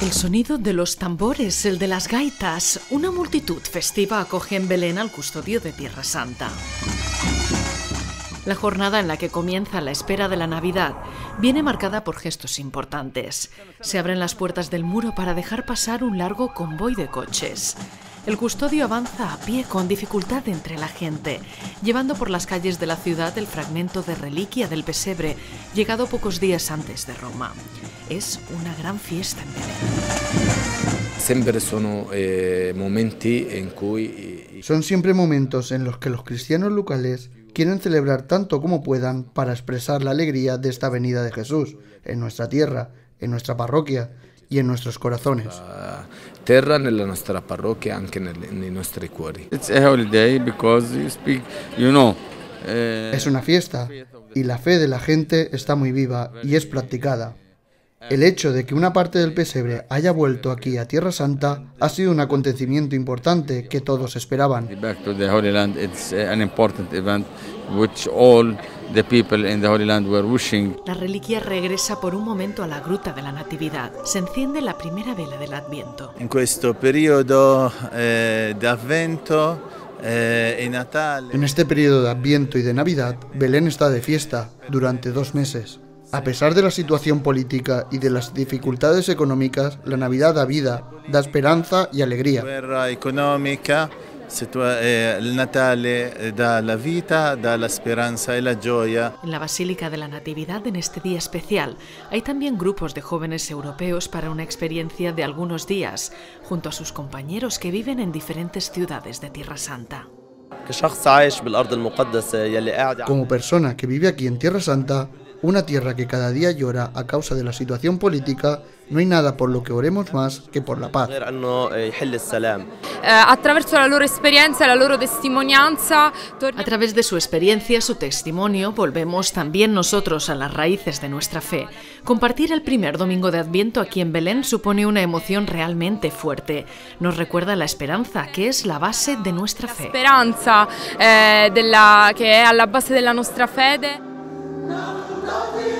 El sonido de los tambores, el de las gaitas, una multitud festiva acoge en Belén al custodio de Tierra Santa. La jornada en la que comienza la espera de la Navidad viene marcada por gestos importantes. Se abren las puertas del muro para dejar pasar un largo convoy de coches. El custodio avanza a pie con dificultad entre la gente, llevando por las calles de la ciudad el fragmento de reliquia del pesebre, llegado pocos días antes de Roma. Es una gran fiesta en Belén. Siempre son eh, momentos en cui... Son siempre momentos en los que los cristianos locales quieren celebrar tanto como puedan para expresar la alegría de esta venida de Jesús en nuestra tierra, en nuestra parroquia y en nuestros corazones. Terra nella nostra parrocchia anche nei nostri cuori. It's a holiday because you speak, you know. eh, Es una fiesta y la fe de la gente está muy viva y es practicada. El hecho de que una parte del pesebre haya vuelto aquí a Tierra Santa ha sido un acontecimiento importante que todos esperaban. uh. La reliquia regresa por un momento a la gruta de la Natividad. Se enciende la primera vela del Adviento. In questo periodo eh, d'avvento eh, e Natale En este periodo de Adviento y de Navidad, Belén está de fiesta durante dos meses. A pesar de la situación política y de las dificultades económicas, la Navidad da vida, da esperanza y alegría. Guerra la. En la Basílica de la Natividad, en este día especial, hay también grupos de jóvenes europeos para una experiencia de algunos días, junto a sus compañeros que viven en diferentes ciudades de Tierra Santa. Como persona que vive aquí en Tierra Santa, una tierra que cada día llora a causa de la situación política, no hay nada por lo que oremos más que por la paz. Eh, a través de su experiencia, su testimonio, volvemos también nosotros a las raíces de nuestra fe. Compartir el primer domingo de Adviento aquí en Belén supone una emoción realmente fuerte. Nos recuerda la esperanza, que es la base de nuestra fe. La esperanza, eh, de la, que es a la base de la nuestra fe. No, no, no.